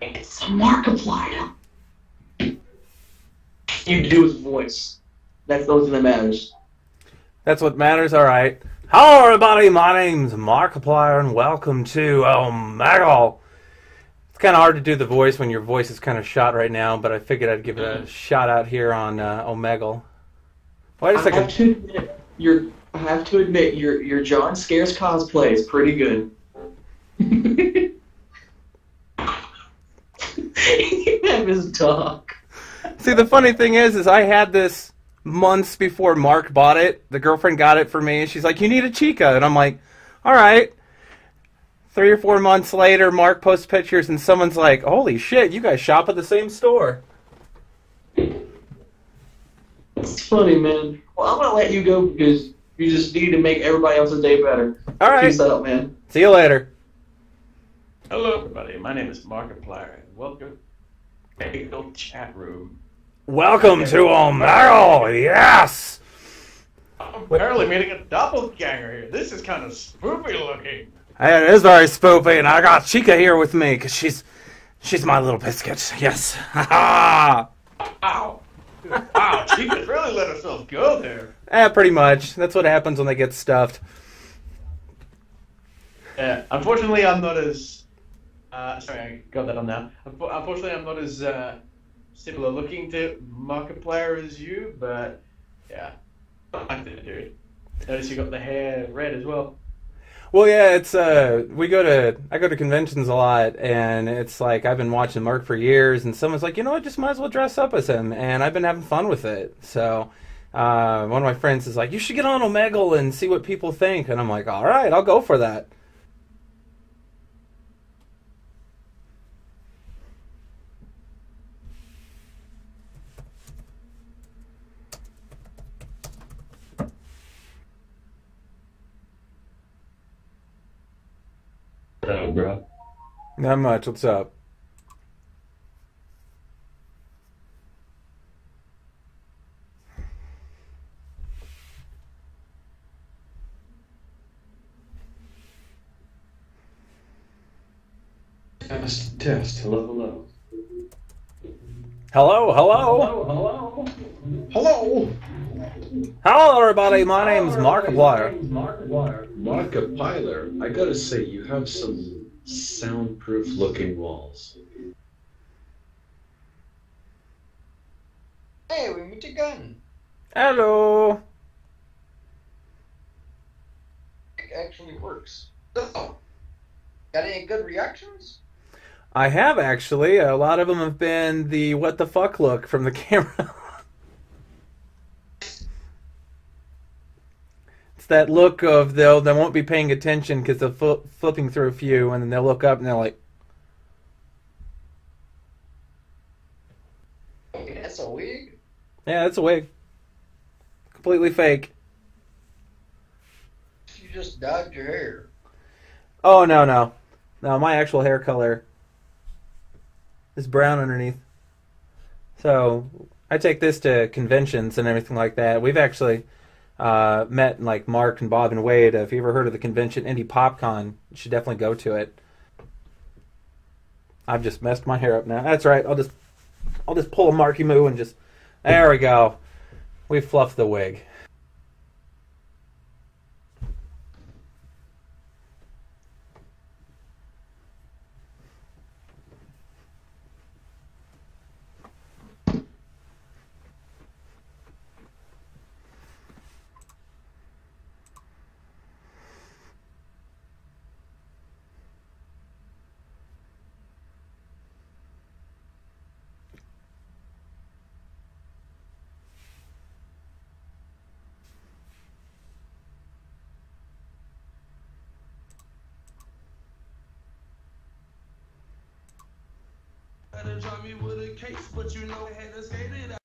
It's Markiplier. You do his voice. That's the only thing that matters. That's what matters. All right. Hello, everybody. My name's Markiplier, and welcome to Omegle. It's kind of hard to do the voice when your voice is kind of shot right now, but I figured I'd give it a shout out here on uh, Omegle. Wait a I have second. to admit, your I have to admit your your John Scares cosplay is pretty good. have his dog. See, the funny thing is, is I had this months before Mark bought it. The girlfriend got it for me. And she's like, "You need a Chica," and I'm like, "All right." Three or four months later, Mark posts pictures, and someone's like, "Holy shit, you guys shop at the same store." It's funny, man. Well, I'm gonna let you go because you just need to make everybody else's day better. All right. Peace out, man. See you later. Hello, everybody. My name is Markiplier, and welcome to Bagel Chat Room. Welcome to Omegle. Yes. I'm barely meeting a doppelganger here. This is kind of spoopy looking. It is very spoopy, and I got Chica here with me because she's she's my little biscuit. Yes. Ha ha. Wow. Wow, Chica's really let herself go there. Eh, pretty much. That's what happens when they get stuffed. Yeah, unfortunately, I'm not as. Uh, sorry, I got that on now. Unfortunately, I'm not as uh, similar looking to Markiplier as you, but yeah. I like that dude. Notice you got the hair red as well. Well, yeah, it's uh, we go to I go to conventions a lot, and it's like I've been watching Mark for years, and someone's like, you know what, just might as well dress up as him, and I've been having fun with it. So, uh, one of my friends is like, you should get on Omegle and see what people think, and I'm like, all right, I'll go for that. Oh, bro. Not much. What's up? Test, test. Hello, hello. Hello, hello, hello. Hello. hello, everybody. My name name's Markiplier. Markiplier. I gotta say, you have some soundproof looking walls. Hey, we meet again. Hello. It actually works. So, got any good reactions? I have actually. A lot of them have been the what the fuck look from the camera. That look of they'll they won't be paying attention because they're fl- flipping through a few, and then they'll look up and they're like, that's a wig. "Yeah, that's a wig, completely fake." You just dyed your hair. Oh no no, no! My actual hair color is brown underneath. So I take this to conventions and everything like that. We've actually uh, met like Mark and Bob and Wade. If you ever heard of the convention Indy PopCon, you should definitely go to it. I've just messed my hair up now. That's right. I'll just I'll just pull a Markimoo and just there we go. We fluffed the wig. Drop me with a case, but you know I had to skate it